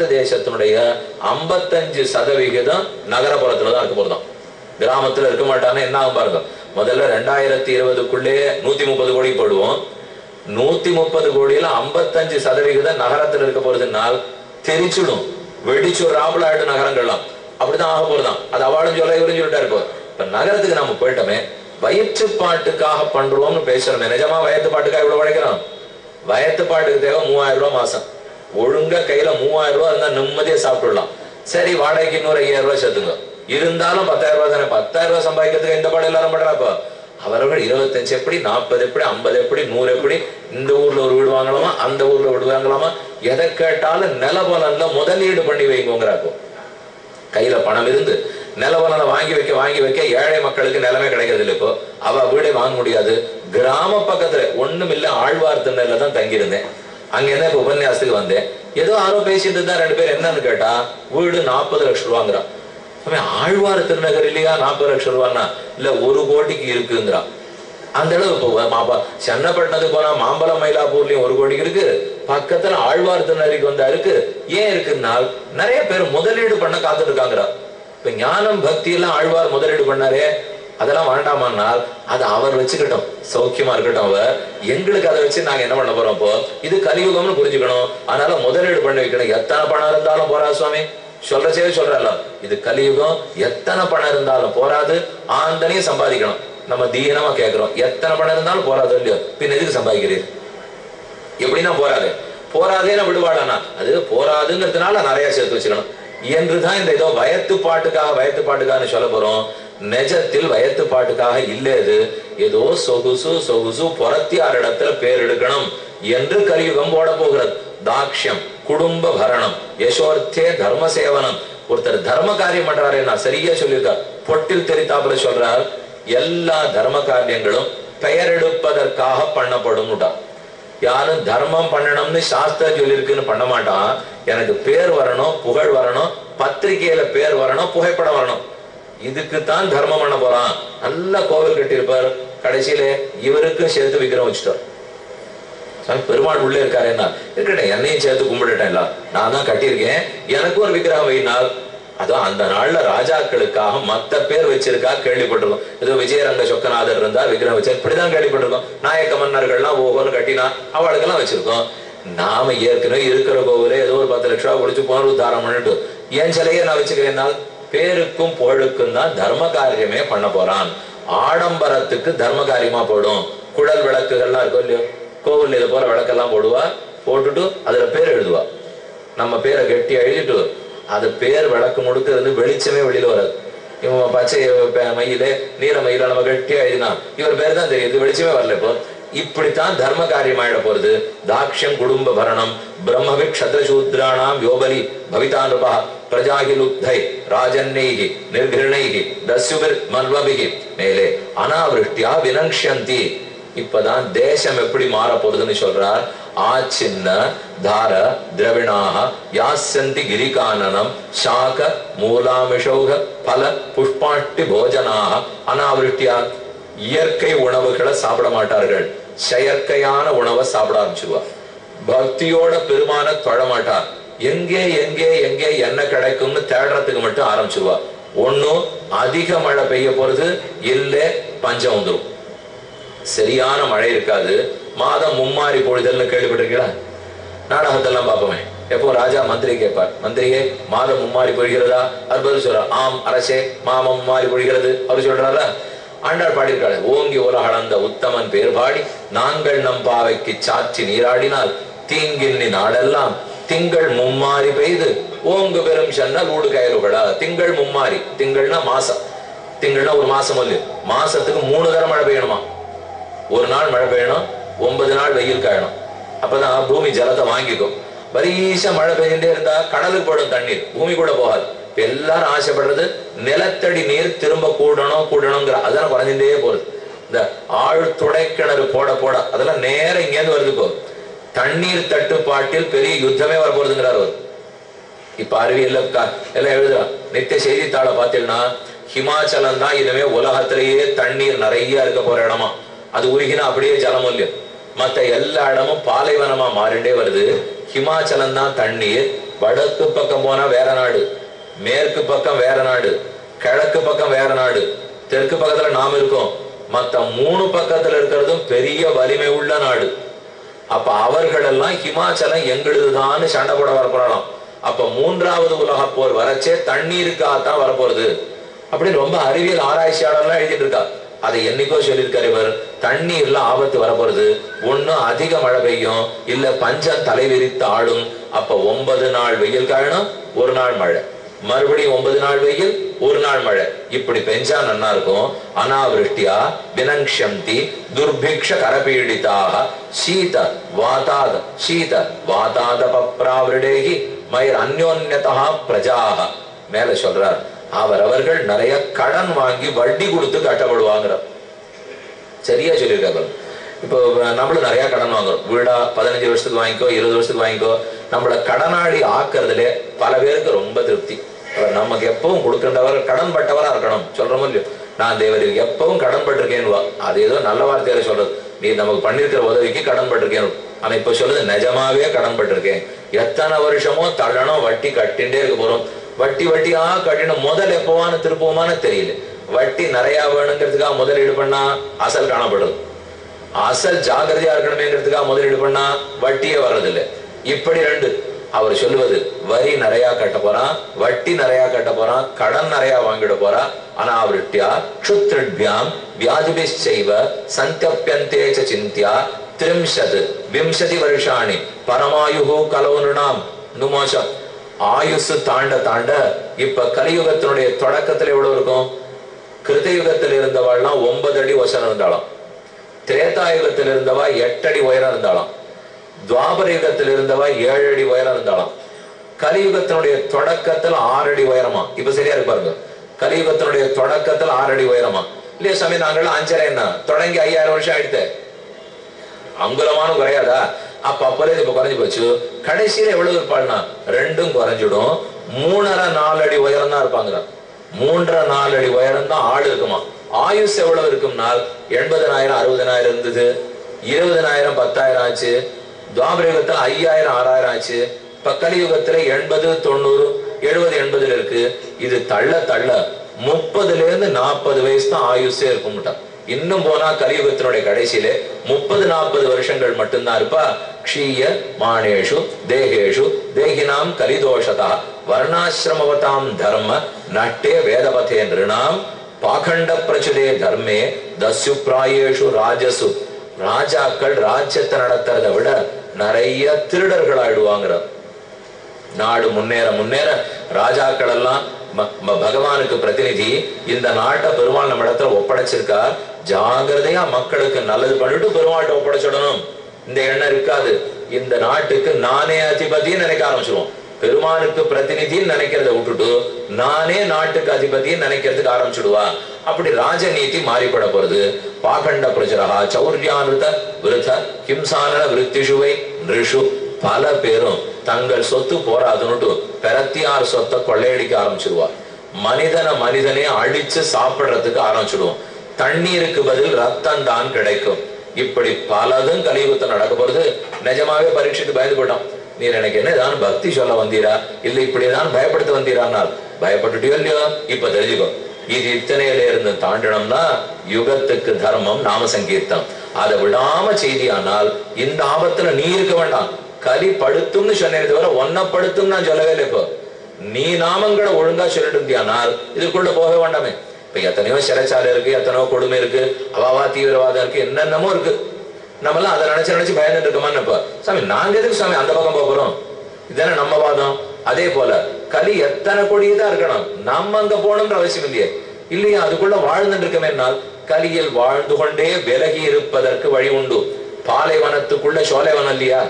பாரத தேசத்தினுடைய ஐம்பத்தஞ்சு சதவிகிதம் நகரப்புறத்துல தான் இருக்க போறதும் கிராமத்துல இருக்க மாட்டான்னு என்ன ஆகும் பாருங்க. முதல்ல ரெண்டாயிரத்தி இருபதுக்குள்ளே நூத்தி முப்பது கோடி போடுவோம். நூத்தி முப்பது கோடியில ஐம்பத்தஞ்சு சதவிகிதம் நகரத்துல இருக்க போறதுனால் தெரிச்சிடும். வெடிச்சு ராபுல ஆயிடும் நகரங்கள்லாம். அப்படிதான் ஆக போறதான் அது அவளும் சொல்ல இவரும் சொல்லிட்டா இருப்போம் இப்ப நகரத்துக்கு நம்ம போயிட்டோமே வயிற்று பாட்டுக்காக பண்றோம்னு பேசுறோமே. நிஜமா வயத்து பாட்டுக்காக இவ்வளவு உழைக்கிறோம்? வயத்து பாட்டுக்கு தேவை மூவாயிரம் ரூபாய் மாசம். ஒழுங்கா கையில மூவாயிரம் ரூபாய் இருந்தா நிம்மதியா சாப்பிட்டுடலாம். சரி வாடகைக்கு இன்னொரு ஐயாயிரம் ரூபாய் சேர்த்துங்க. இருந்தாலும் பத்தாயிரம் ரூபாய் தானே பத்தாயிரம் ரூபாய் சம்பாதிக்கிறதுக்கு இந்த பாடம் எல்லாரும் பண்றாப்போ அவர்கள் இருபத்தஞ்சு எப்படி நாற்பது எப்படி ஐம்பது எப்படி நூறு எப்படி இந்த ஊர்ல ஒரு வீடு வாங்கலாமா அந்த ஊர்ல வீடு வாங்கலாமா? எதை கேட்டாலும் நிலபலன்ல முதலீடு பண்ணி வைங்கோங்கிறாப்போ கையில பணம் இருந்து நிலவலனை வாங்கி வைக்க வாங்கி வைக்க ஏழை மக்களுக்கு நிலமே கிடைக்கிறது இல்லை இப்போ. அவ வீடே வாங்க முடியாது. கிராம பக்கத்துல ஒண்ணும் இல்ல ஆழ்வார் திண்ணல தான் தங்கியிருந்தேன். அங்கேருந்து என்ன இப்ப உபன்யாசத்துக்கு வந்தேன். ஏதோ யாரோ பேசிட்டு இருந்தா ரெண்டு பேர் என்னன்னு கேட்டா வீடு நாற்பது லட்சம் ரூபாங்கிறான். ஆழ்வார் திருநகர் இல்லையா? நாற்பது லட்சம் ரூபான்னா இல்ல ஒரு கோடிக்கு இருக்குங்கிறான் அந்த அளவு இப்போ மாப்பா சென்னப்பட்டினத்துக்கு போனா மாம்பலம் மயிலாப்பூர்லயும் ஒரு கோடிக்கு இருக்கு. பக்கத்துல ஆழ்வார் திருநகரிக்கு வந்தா இருக்கு. ஏன் இருக்குன்னா நிறைய பேர் முதலீடு பண்ண காத்துட்டு இருக்காங்கடா இப்ப ஞானம் பக்தி எல்லாம் ஆழ்வார் முதலீடு பண்ணாரே. அதெல்லாம் வேண்டாமானால் அதை அவர் வச்சுக்கிட்டோம். சௌக்கியமா இருக்கட்டும் அவர் எங்களுக்கு அதை வச்சு நாங்க என்ன பண்ண போறோம் இப்போ? இது கலியுகம்னு புரிஞ்சுக்கணும். அதனால முதலீடு பண்ணி வைக்கணும். எத்தனை பணம் இருந்தாலும் போறா சுவாமி. சொல்ற சொல்றச்சே சொல்றல இது கலியுகம். எத்தனை பணம் இருந்தாலும் போராது ஆந்தனையும் சம்பாதிக்கணும். நம்ம தீனமா கேட்கிறோம் எத்தனை பணம் இருந்தாலும் போராது இல்லையோ? பின் எதுக்கு சம்பாதிக்கிறீர்? எப்படின்னா போராது போராதேன்னு விடுவாடானா அது போராதுங்கிறதுனால நிறைய சேர்த்து வச்சுக்கணும். என்றுதான் இந்த ஏதோ வயத்து பாட்டுக்காக வயத்து பாட்டுக்காக சொல்ல போறோம். நெஜத்தில் வயத்து பாட்டுக்காக இல்லை இது ஏதோ சொகுசு சொகுசு புறத்தியாரிடத்துல பேர் எடுக்கணும் என்று கலியுகம் போட போகிறது. தாக்ஷியம் குடும்ப பரணம் யசோர்த்தே தர்ம சேவனம். ஒருத்தர் தர்ம காரியம் பண்றாரு நான் சரியா சொல்லியிருக்கார். பொட்டில் தெரித்தாப்புல சொல்றார் எல்லா தர்ம காரியங்களும் பெயரெடுப்பதற்காக பண்ணப்படும் யாரும் தர்மம் பண்ணணும்னு சாஸ்திரம் சொல்லியிருக்குன்னு பண்ண மாட்டான். எனக்கு பேர் வரணும் புகழ் வரணும் பத்திரிகையில பேர் வரணும் புகைப்படம் வரணும். இதுக்கு தான் தர்மம் பண்ண போறான். நல்ல கோவில் கட்டியிருப்பார். கடைசியில இவருக்கும் சேர்த்து விக்கிரம் வச்சுட்டார். சாமி பெருமாள் உள்ளே இருக்காரு என்ன? இருக்கட்டும் என்னையும் சேர்த்து கும்பிட்டுட்டேன் இல்ல. நான் தான் கட்டியிருக்கேன். எனக்கும் ஒரு விக்கிரகம் வைனால் அதான் அந்த நாள்ல ராஜாக்களுக்காக மத்த பேர் வச்சிருக்கா கேள்விப்பட்டிருக்கோம். ஏதோ விஜயரங்க சொக்கநாதர் இருந்தா விக்கிரகம் வச்சு இப்படிதான் கேள்விப்பட்டிருக்கோம். நாயக்க மன்னர்கள்லாம் ஒவ்வொரு கட்டினா அவளுக்கெல்லாம் வச்சிருக்கோம். நாம ஏற்கனவே இருக்கிற கோவிலே ஏதோ ஒரு பத்து லட்ச ரூபா குடிச்சு புனருத்தாரம் பண்ணிட்டு என் சிலையை நான் வச்சுக்கிறேன்னால் பேருக்கும் புகழுக்கும் தான் தர்ம காரியமே பண்ண போறான். ஆடம்பரத்துக்கு தர்ம காரியமா போடும். குழல் விளக்குகள்லாம் இருக்கும் இல்லையோ? கோவில் இது போல விளக்கெல்லாம் போடுவா போட்டுட்டு அதுல பேர் எழுதுவா. நம்ம பேரை கெட்டி எழுதிட்டு அது பேர் விளக்கு முடுக்கிறது இருந்து வெளிச்சமே வெளியில வராது. இவன் பச்சை மயில மயிலே நீல மயில நம்ம கெட்டியா எழுதினான் இவர் பேர் தான் தெரியுது வெளிச்சமே வரல இப்போ. இப்படித்தான் தர்ம காரியமாயிட போறது. தாக்ஷம் குடும்ப பரணம் பிரம்மவி க்ஷத்ரசூத்ராணாம் யோபலி பவிதானுபா பிரஜாகி பிரஜாகிலுத்தை ராஜன்னைகி நிர்கிருணைகி தசுபிர் மல்வபிகி மேலே அனாவிருஷ்டியா வினங்ஷந்தி இப்பதான் தேசம் எப்படி மாற போறதுன்னு சொல்றார் ஆச்சின்ன தார திரவிணாக யாசந்தி கிரிகானனம் சாக மூலாமிஷௌக பல புஷ்பாஷ்டி போஜனாக அனாவிருஷ்டியா இயற்கை உணவுகளை சாப்பிட மாட்டார்கள். செயற்கையான உணவை சாப்பிட ஆரம்பிச்சிருவா பக்தியோட பெருமான தொழ மாட்டார். எங்கே எங்கே எங்கே என்ன கிடைக்கும்னு தேடுறதுக்கு மட்டும் ஆரம்பிச்சிருவா. ஒன்னும் அதிக மழை பெய்ய போறது இல்ல பஞ்சம் வந்துடும் சரியான மழை இருக்காது. மாதம் மும்மாரி பொழுதல்னு கேள்விப்பட்டிருக்கீங்களா? நாடகத்தெல்லாம் பார்ப்போமே. எப்போ ராஜா மந்திரி கேட்பார். மந்திரியே மாதம் மும்மாரி பொழிகிறதா? அவர் பதில் சொல்றார் ஆம் அரசே மாமம் மும்மாரி பொழிகிறது. அவர் சொல்றாரா ஆண்டாள் பாடியிருக்காள் ஓங்கி உலகளந்த உத்தமன் பேர் பாடி நாங்கள் நம் பாவைக்கு சாட்சி நீராடினால் தீங்கின்னி நாடெல்லாம் திங்கள் மும்மாரி பெய்து ஓங்கு பெரும் சென்னல் ஊடு கயலுகளா திங்கள் மும்மாரி திங்கள்னா மாசம். திங்கள்னா ஒரு மாசம் அல்ல மாசத்துக்கு மூணு தரம் மழை பெய்யணுமா? ஒரு நாள் மழை பெய்யணும் ஒன்பது நாள் வெயில் காயணும். அப்பதான் பூமி ஜலத்தை வாங்கிக்கும். பரீச மழை பெய்யுண்டே இருந்தா கடலுக்கு போடும் தண்ணீர் பூமி கூட போகாது. இப்ப எல்லாரும் ஆசைப்படுறது நிலத்தடி நீர் திரும்ப கூடணும் கூடணுங்கிற அதெல்லாம் குறைஞ்சுட்டே போகுது. இந்த ஆழ் துடைக்கிணறு போட போட அதெல்லாம் நேரம் இங்கேருந்து வருது போகுது தண்ணீர் தட்டுப்பாட்டில் பெரிய யுத்தமே வரப்போறதுங்கிறார் அவர். இப்ப அறிவியல் க- எல்லாம் எழுதுறான் நித்திய செய்தித்தாளை பார்த்தீங்கன்னா ஹிமாச்சலம் தான் இனிமே உலகத்திலேயே தண்ணீர் நிறைய இருக்க போற இடமா. அது உருகினா அப்படியே ஜலம் இல்லையோ. மத்த எல்லா இடமும் பாலைவனமா மாறிண்டே வருது. ஹிமாச்சலம் தான் தண்ணீர். வடக்கு பக்கம் போனா வேற நாடு. மேற்கு பக்கம் வேற நாடு. கிழக்கு பக்கம் வேற நாடு. தெற்கு பக்கத்துல நாம் இருக்கோம். மத்த மூணு பக்கத்துல இருக்கிறதும் பெரிய வலிமை உள்ள நாடு. அப்ப அவர்களெல்லாம் ஹிமாச்சலம் எங்களுதுதான்னு சண்டை போட வரப்போறலாம் அப்ப மூன்றாவது உலக போர் வரச்சே தண்ணீருக்காகத்தான் வரப்போறது. அப்படின்னு ரொம்ப அறிவியல் ஆராய்ச்சியாளர்லாம் எழுதிட்டு இருக்கா. அதை என்னைக்கோ சொல்லியிருக்காரு இவர். தண்ணீர்ல ஆபத்து வரப்போறது. ஒன்னும் அதிக மழை பெய்யும். இல்ல பஞ்சம் தலைவிரித்து ஆடும். அப்ப ஒன்பது நாள் வெயில் காரணம் ஒரு நாள் மழை. மறுபடியும் ஒன்பது நாள் வெயில் ஒரு நாள் மழை. இப்படி பெஞ்சா நன்னா இருக்கும். அனாவிருஷ்டியா வினங்ஷந்தி துர்பிக்ஷ கரபீடிதாக சீத வாதாத சீத வாதாத பப்ராவிருடேகி மயிர் அந்யோன்யதா பிரஜாக. மேல சொல்றார் அவர் அவர்கள் நிறைய கடன் வாங்கி வட்டி கொடுத்து கட்டப்படுவாங்கிறார் சரியா சொல்லியிருக்காங்க இப்போ நம்மளும் நிறைய கடன் வாங்குறோம். வீடா பதினஞ்சு வருஷத்துக்கு வாங்கிக்கோ இருபது வருஷத்துக்கு வாங்கிக்கோ. நம்மள கடனாளி ஆக்குறதுல பல பேருக்கு ரொம்ப திருப்தி. நமக்கு எப்பவும் கொடுக்கின்றவர் கடன்பட்டவராக இருக்கணும். சொல்றோமோ இல்லையோ நான் தேவருக்கு எப்பவும் கடன்பட்டிருக்கேன்வா அது ஏதோ நல்ல வார்த்தையில சொல்றது. நீ நமக்கு பண்ணிருக்கிற உதவிக்கு கடன்பட்டிருக்கேன். ஆனா இப்ப சொல்லுது நிஜமாவே கடன் பட்டிருக்கேன் எத்தனை வருஷமோ தள்ளணும் வட்டி கட்டிண்டே இருக்க போறோம். வட்டி வட்டியா கட்டின முதல் எப்பவான்னு திருப்போமான்னு தெரியல. வட்டி நிறைய வேணுங்கிறதுக்காக முதலீடு பண்ணா அசல் காணப்படுது. அசல் ஜாகிரதையா இருக்கணுமேங்கிறதுக்காக முதலீடு பண்ணா வட்டியே வர்றதில்லை. இப்படி ரெண்டு. அவர் சொல்லுவது வரி நிறைய கட்ட போறான் வட்டி நிறைய கட்ட போறான் கடன் நிறைய வாங்கிட போறா. அனாவிருட்டியா க்ஷுத்ருட்பியாம் வியாதிபிச்சைவ செய்வ ச சிந்தியா திரிம்சது விம்சதி வருஷாணி பரமாயுகு கலவுனாம் நுமோஷம் ஆயுசு தாண்ட தாண்ட இப்ப கலியுகத்தினுடைய தொடக்கத்துல எவ்வளவு இருக்கும்? கிருதயுகத்தில் இருந்தவாள்லாம் ஒன்பது அடி வசனம் இருந்தாலும் திரேதாயுகத்தில் இருந்தவா எட்டடி உயரம் இருந்தாலும் துவாபர யுகத்தில் இருந்தவ ஏழு அடி உயரம் இருந்தாலும் கலியுகத்தினுடைய தொடக்கத்தில் ஆறு அடி உயரமா? இப்ப சரியா இருக்கு பாருங்க. கலியுகத்தினுடைய தொடக்கத்தில் ஆறு அடி உயரமா? இல்லையா சாமி நாங்கள் அஞ்சரை என்ன? தொடங்கி ஐயாயிரம் வருஷம் ஆயிடுத்து. அங்குலமான குறையாதா? அப்ப அப்பலே இப்ப குறைஞ்சு போச்சு. கடைசியில எவ்வளவு இருப்பாள்னா? ரெண்டும் குறைஞ்சிடும். மூணரை நாலு அடி உயரம் தான் இருப்பாங்க மூன்றரை நாலு அடி உயரம் தான் ஆள் இருக்குமா? ஆயுஸ் எவ்வளவு இருக்கும்னால்? எண்பதனாயிரம் அறுபதனாயிரம் இருந்தது. இருபதனாயிரம் பத்தாயிரம் ஆச்சு. துவாபரயுகத்துல ஐயாயிரம் ஆறாயிரம் ஆச்சு. இப்ப கலியுகத்துல எண்பது தொண்ணூறு எழுபது எண்பதுல இருக்கு. இது தள்ள தள்ள. முப்பதுல இருந்து நாற்பது வயசு தான் ஆயுஸே இருக்கும்ட்டான் இன்னும் போனா கலியுகத்தினுடைய கடைசியில முப்பது நாற்பது வருஷங்கள் மட்டும்தான் இருப்பா. க்ஷீய மானேஷு தேகேஷு தேகினாம் கலிதோஷதா. வர்ணாசிரமவதாம் தர்ம நட்டே வேதபதே நிருணாம் பாகண்ட பிரச்சுதே தர்மே தஸ்யு பிராயேஷு ராஜசு. ராஜாக்கள் ராஜ்யத்தை நடத்துறதை விட நிறைய திருடர்கள் ஆயிடுவாங்கிற நாடு முன்னேற முன்னேற ராஜாக்கள் எல்லாம் ம- பகவானுக்கு பிரதிநிதி இந்த நாட்டை பெருமாள் நம்ம இடத்துல ஒப்படைச்சிருக்கார். ஜாகிரதையா மக்களுக்கு நல்லது பண்ணிட்டு பெருமாள்கிட்ட ஒப்படைச்சிடணும். இந்த எண்ணம் இருக்காது. இந்த நாட்டுக்கு நானே அதிபதினு நினைக்க ஆரம்பிச்சிருவோம். பெருமானுக்கு பிரதிநிதின்னு நினைக்கிறத விட்டுட்டு நானே நாட்டுக்கு அதிபதியும் நினைக்கிறதுக்கு ஆரம்பிச்சுடுவா. அப்படி ராஜநீதி மாறிப்பட போறது. பாகண்ட பிரஜரா சௌர்யானுத விருத ஹிம்சான விருத்திஷுவை ரிஷு பல பேரும் தங்கள் சொத்து போராதுன்னுட்டு பெரத்தியார் சொத்தை கொள்ளையடிக்க ஆரம்பிச்சிடுவார் மனிதனை மனிதனே அழிச்சு சாப்பிடுறதுக்கு ஆரம்பிச்சிடுவோம். தண்ணீருக்கு பதில் ரத்தம் தான் கிடைக்கும். இப்படி பலதும் கலியுகத்தை நடக்க போறது நிஜமாவே பரீட்சைக்கு பயந்து போட்டோம் நீர் எனக்கு என்ன பக்தி சொல்ல வந்தீரா? இல்ல இப்படிதான் பயப்படுத்த வந்தீரானால் பயப்பட்டுட்டியோ இல்லையோ? இப்ப தெரிஞ்சுக்கோ. இது இத்தனையில இருந்து தாண்டணும்னா யுகத்துக்கு தர்மம் நாம சங்கீர்த்தம் அதை விடாம செய்தியானால் இந்த ஆபத்துல நீ இருக்க வேண்டாம். கலி படுத்தும்னு சொன்னேன் தவிர ஒன்ன படுத்தும் நான் சொல்லவே இல்லை இப்போ. நீ நாமங்களை ஒழுங்கா சொல்லிட்டு இருந்தியானால் இதுக்குள்ள போக வேண்டாமே. இப்ப எத்தனையோ சிறைச்சாலை இருக்கு எத்தனையோ கொடுமை இருக்கு அவாவா தீவிரவாதம் இருக்கு என்னென்னமோ இருக்கு. நம்மளாம் அதை நினைச்சு நினைச்சு பயந்துட்டு இருக்கோமான்னு இப்ப. சாமி நாங்க எதுக்கு சாமி அந்த பக்கம் போறோம்? இதானே நம்ம வாதம். அதே போல கலி எத்தனை கொடியதா இருக்கணும்? நம்ம அங்க போகணும்ன்ற அவசியம் இல்லையே. இல்லையா? அதுக்குள்ள வாழ்ந்துட்டு இருக்கமேனால் கலியில் வாழ்ந்து கொண்டே விலகி இருப்பதற்கு வழி உண்டு. பாலைவனத்துக்குள்ள சோலைவனம் இல்லையா?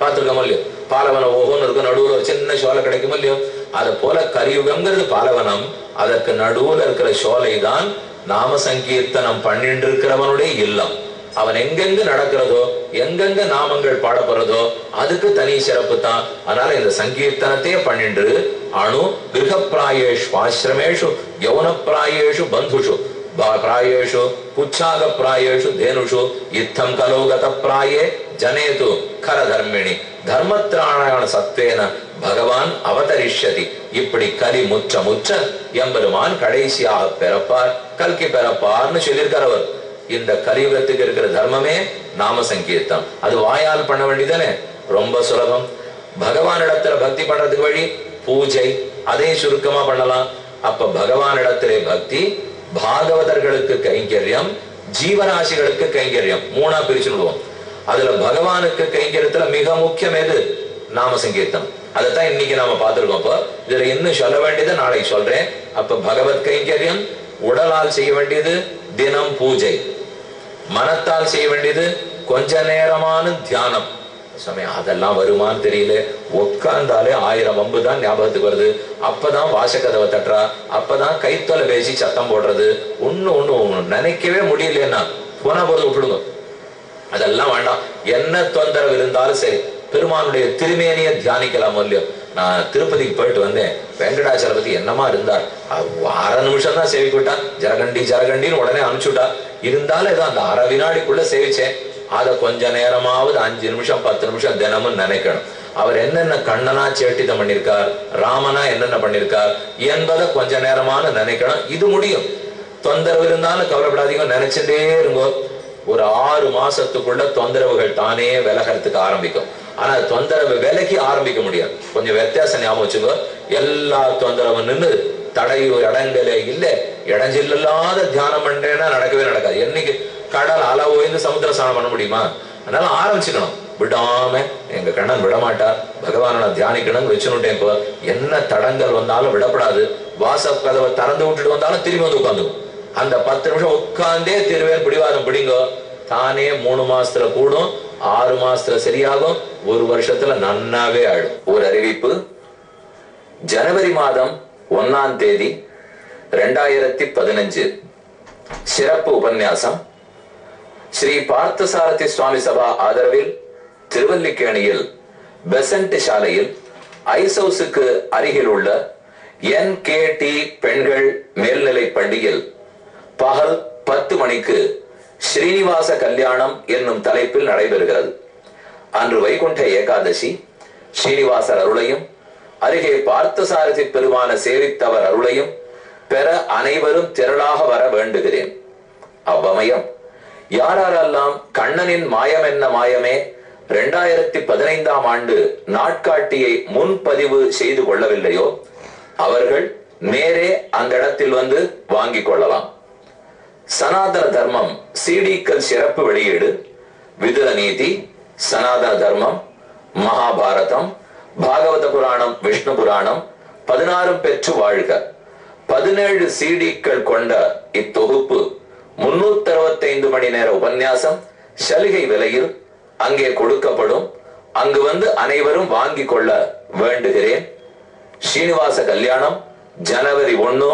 பார்த்துருக்கோம் இல்லையோ? பாலவனம் ஓகோன்னு இருக்கும் நடுவுல ஒரு சின்ன சோலை கிடைக்கும் இல்லையோ? அது போல கலியுகங்கிறது பாலவனம். அதற்கு நடுவுல இருக்கிற சோலை தான் நாம சங்கீர்த்தனம் பண்ணிட்டு இருக்கிறவனுடைய இல்லம். அவன் எங்கெங்க நடக்கிறதோ எங்கெங்க நாமங்கள் பாடப்படுறதோ அதுக்கு தனி சிறப்பு தான். அதனால இந்த சங்கீர்த்தனத்தையே பண்ணின்று அணு கிரகப்பிராயேஷு ஆசிரமேஷு யௌனப்பிராயேஷு பந்துஷு. பிராயேஷு புச்சாக பிராயேஷு தேனுஷு யுத்தம் கலோகத பிராயே ஜனேது கர தர்மிணி தர்மத்திராணான சத்வேன பகவான் அவதரிஷதி இப்படி கலி முற்ற முற்ற எம்பெருமான் கடைசியாக பிறப்பார் கல்கி பிறப்பார்னு சொல்லியிருக்கிறவர். இந்த கலியுகத்துக்கு இருக்கிற தர்மமே நாம சங்கீர்த்தம். அது வாயால் பண்ண வேண்டியதானே ரொம்ப சுலபம். பகவானிடத்துல பக்தி பண்றதுக்கு வழி பூஜை அதையும் சுருக்கமா பண்ணலாம். அப்ப பகவானிடத்திலே பக்தி பாகவதர்களுக்கு கைங்கரியம் ஜீவராசிகளுக்கு கைங்கரியம் மூணா பிரிச்சு விடுவோம். அதுல பகவானுக்கு கைங்கரியத்துல மிக முக்கியம் எது? நாம சங்கீர்த்தம். அதைத்தான் இன்னைக்கு நாம பார்த்துருக்கோம். அப்போ இதுல இன்னும் சொல்ல வேண்டியதை நாளைக்கு சொல்றேன். அப்ப பகவத் கைங்கரியம் உடலால் செய்ய வேண்டியது தினம் பூஜை. மனத்தால் செய்ய வேண்டியது கொஞ்ச நேரமான தியானம். சமயம் அதெல்லாம் வருமான்னு தெரியல. உட்கார்ந்தாலே ஆயிரம் வம்பு தான் ஞாபகத்துக்கு வருது. அப்பதான் வாசக்கதவை தட்டுறா. அப்பதான் கைத்தொலை பேசி சத்தம் போடுறது. ஒண்ணு ஒண்ணு ஒண்ணு. நினைக்கவே முடியலன்னா போனா போது விட்டுடுங்க அதெல்லாம் வேண்டாம். என்ன தொந்தரவு இருந்தாலும் சரி பெருமானுடைய திருமேனிய தியானிக்கலாம் இல்லையோ? நான் திருப்பதிக்கு போயிட்டு வந்தேன். வெங்கடாச்சலபதி என்னமா இருந்தார்? அரை நிமிஷம் தான் சேவிக்கு ஜரகண்டி ஜரகண்டின்னு உடனே அனுப்பிச்சுட்டா இருந்தாலும் ஏதோ அந்த அரை வினாடிக்குள்ள சேவிச்சேன். அதை கொஞ்ச நேரமாவது அஞ்சு நிமிஷம் பத்து நிமிஷம் தினமும் நினைக்கணும். அவர் என்னென்ன கண்ணனா சேட்டிதம் பண்ணியிருக்கார் ராமனா என்னென்ன பண்ணியிருக்கார் என்பதை கொஞ்ச நேரமான நினைக்கணும். இது முடியும். தொந்தரவு இருந்தாலும் கவலைப்படாதீங்க நினைச்சுட்டே இருங்கோ. ஒரு ஆறு மாசத்துக்குள்ள தொந்தரவுகள் தானே விலகிறதுக்கு ஆரம்பிக்கும். ஆனா தொந்தரவு விலகி ஆரம்பிக்க முடியாது. கொஞ்சம் வித்தியாசம் ஞாபகம் வச்சுக்கோ. எல்லா தொந்தரவும் நின்று தடையோ இடங்களே இல்லை. இடைஞ்சில்லாத தியானம் பண்றேன்னா நடக்கவே நடக்காது. என்னைக்கு கடல் அலை ஓய்ந்து சமுத்திர ஸ்நானம் பண்ண முடியுமா? அதனால ஆரம்பிச்சுக்கணும். விடாம எங்க கண்ணன் விடமாட்டார். பகவான நான் தியானிக்கணும்னு வச்சுனுட்டேன் இப்போ என்ன தடங்கள் வந்தாலும் விடப்படாது. வாசப் கதவை திறந்து விட்டுட்டு வந்தாலும் திரும்பி வந்து உட்காந்துக்கும். அந்த பத்து நிமிஷம் உட்காந்தே திருவேன் பிடிவாதம் பிடிங்கோ. தானே மூணு மாசத்துல கூடும் ஆறு மாசத்துல சரியாகும் ஒரு வருஷத்துல நன்னாவே ஆடும் ஒரு அறிவிப்பு. ஜனவரி மாதம் ஒன்னாம் தேதி ரெண்டாயிரத்தி பதினஞ்சு. சிறப்பு உபன்யாசம். ஸ்ரீ பார்த்தசாரதி சுவாமி சபா ஆதரவில் திருவல்லிக்கேணியில் பெசன்ட் சாலையில் ஐஸ் ஹவுஸுக்கு அருகில் உள்ள என் கே டி பெண்கள் மேல்நிலை பள்ளியில் பகல் பத்து மணிக்கு ஸ்ரீனிவாச கல்யாணம் என்னும் தலைப்பில் நடைபெறுகிறது. அன்று வைகுண்ட ஏகாதசி ஸ்ரீனிவாசர் அருளையும் அருகே பார்த்தசாரதி பெருமான சேவித்தவர் அருளையும் பெற அனைவரும் திரளாக வர வேண்டுகிறேன். அவ்வமயம் யாரெல்லாம் கண்ணனின் மாயம் என்ன மாயமே இரண்டாயிரத்தி பதினைந்தாம் ஆண்டு நாட்காட்டியை முன்பதிவு செய்து கொள்ளவில்லையோ அவர்கள் நேரே அந்த இடத்தில் வந்து வாங்கிக் கொள்ளலாம். சனாதன தர்மம் சிடிக்கள் சிறப்பு வெளியீடு விதுர நீதி சனாதன தர்மம் மகாபாரதம் பாகவத புராணம் விஷ்ணு புராணம் பதினாறும் பெற்று வாழ்க. பதினேழு சிடிக்கள் கொண்ட இத்தொகுப்பு முன்னூத்தி அறுபத்தைந்து மணி நேர உபன்யாசம் சலுகை விலையில் அங்கே கொடுக்கப்படும். அங்கு வந்து அனைவரும் வாங்கிக் கொள்ள வேண்டுகிறேன். ஸ்ரீனிவாச கல்யாணம் ஜனவரி ஒன்னு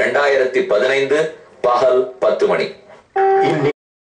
ரெண்டாயிரத்தி பதினைந்து பகல் பத்து மணி.